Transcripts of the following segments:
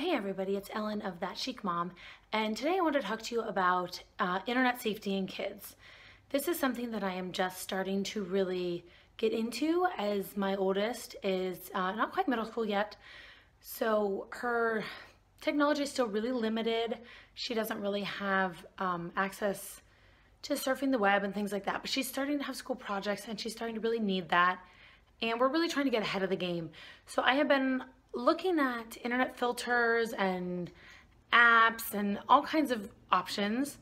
Hey everybody, it's Ellen of That Chic Mom, and today I want to talk to you about uh, internet safety in kids. This is something that I am just starting to really get into as my oldest is uh, not quite middle school yet, so her technology is still really limited. She doesn't really have um, access to surfing the web and things like that, but she's starting to have school projects and she's starting to really need that, and we're really trying to get ahead of the game. So I have been looking at internet filters and apps and all kinds of options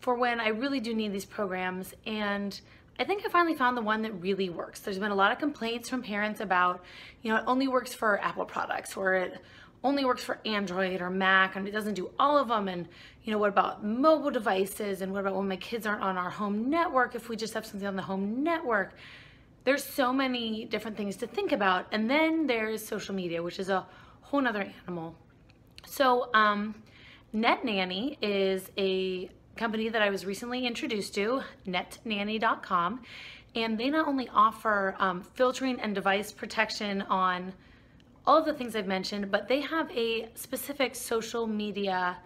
for when I really do need these programs. And I think I finally found the one that really works. There's been a lot of complaints from parents about, you know, it only works for Apple products or it only works for Android or Mac and it doesn't do all of them. And you know what about mobile devices? And what about when my kids aren't on our home network if we just have something on the home network there's so many different things to think about. And then there's social media, which is a whole nother animal. So um, Net Nanny is a company that I was recently introduced to, netnanny.com. And they not only offer um, filtering and device protection on all of the things I've mentioned, but they have a specific social media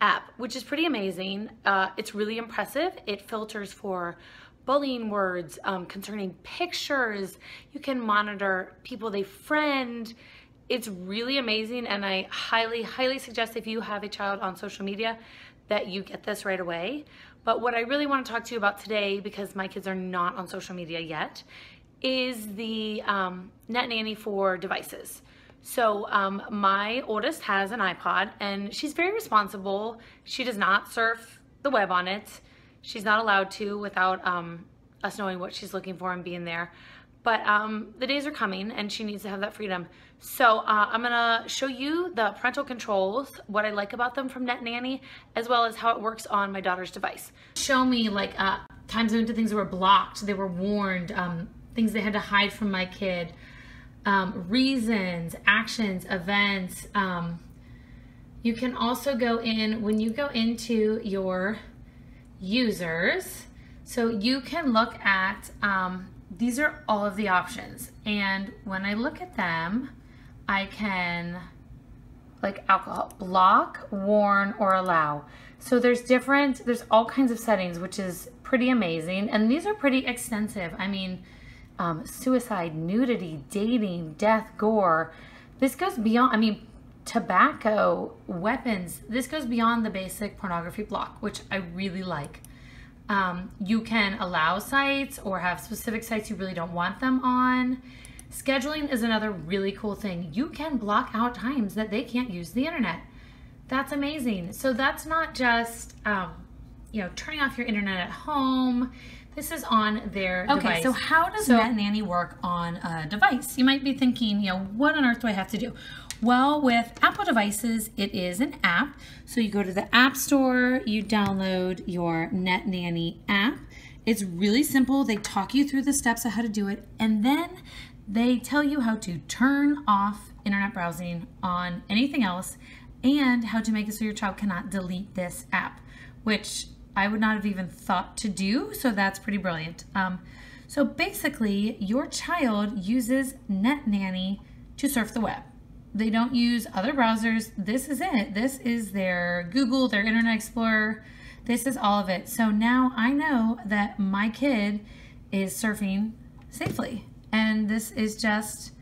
app, which is pretty amazing. Uh, it's really impressive. It filters for bullying words, um, concerning pictures. You can monitor people they friend. It's really amazing and I highly, highly suggest if you have a child on social media that you get this right away. But what I really want to talk to you about today, because my kids are not on social media yet, is the um, Net Nanny for devices. So um, my oldest has an iPod and she's very responsible. She does not surf the web on it. She's not allowed to without um, us knowing what she's looking for and being there. But um, the days are coming and she needs to have that freedom. So uh, I'm gonna show you the parental controls, what I like about them from Net Nanny, as well as how it works on my daughter's device. Show me like uh, times to things that were blocked, they were warned, um, things they had to hide from my kid, um, reasons, actions, events. Um, you can also go in, when you go into your users. So you can look at, um, these are all of the options. And when I look at them, I can, like alcohol, block, warn, or allow. So there's different, there's all kinds of settings, which is pretty amazing. And these are pretty extensive. I mean, um, suicide, nudity, dating, death, gore. This goes beyond, I mean, tobacco, weapons. This goes beyond the basic pornography block, which I really like. Um, you can allow sites or have specific sites you really don't want them on. Scheduling is another really cool thing. You can block out times that they can't use the internet. That's amazing. So that's not just, um, you know, turning off your internet at home. This is on their okay, device. so how does so, Net Nanny work on a device? You might be thinking, you know, what on earth do I have to do? Well, with Apple devices, it is an app. So you go to the App Store, you download your Net Nanny app. It's really simple. They talk you through the steps of how to do it, and then they tell you how to turn off internet browsing on anything else and how to make it so your child cannot delete this app, which I would not have even thought to do, so that's pretty brilliant. Um, so basically, your child uses Net Nanny to surf the web. They don't use other browsers. This is it. This is their Google, their Internet Explorer. This is all of it. So now I know that my kid is surfing safely. And this is just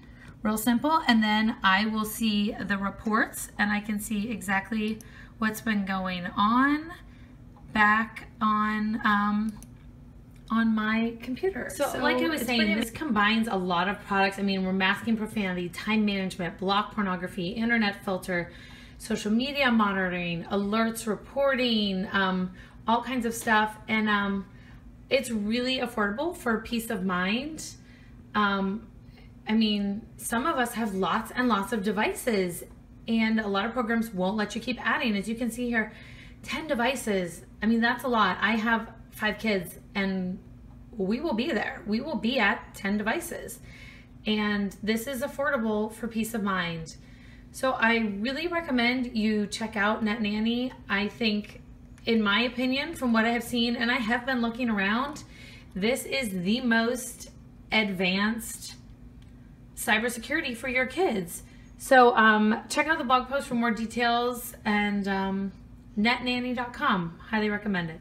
real simple. And then I will see the reports and I can see exactly what's been going on back on um, on my computer. So, so like I was saying, this combines a lot of products. I mean, we're masking profanity, time management, block pornography, internet filter, social media monitoring, alerts reporting, um, all kinds of stuff. And um, it's really affordable for peace of mind. Um, I mean, some of us have lots and lots of devices and a lot of programs won't let you keep adding. As you can see here, 10 devices. I mean, that's a lot. I have five kids and we will be there. We will be at 10 devices. And this is affordable for peace of mind. So I really recommend you check out Net Nanny. I think, in my opinion, from what I have seen, and I have been looking around, this is the most advanced cybersecurity for your kids. So um, check out the blog post for more details and um, netnanny.com. Highly recommend it.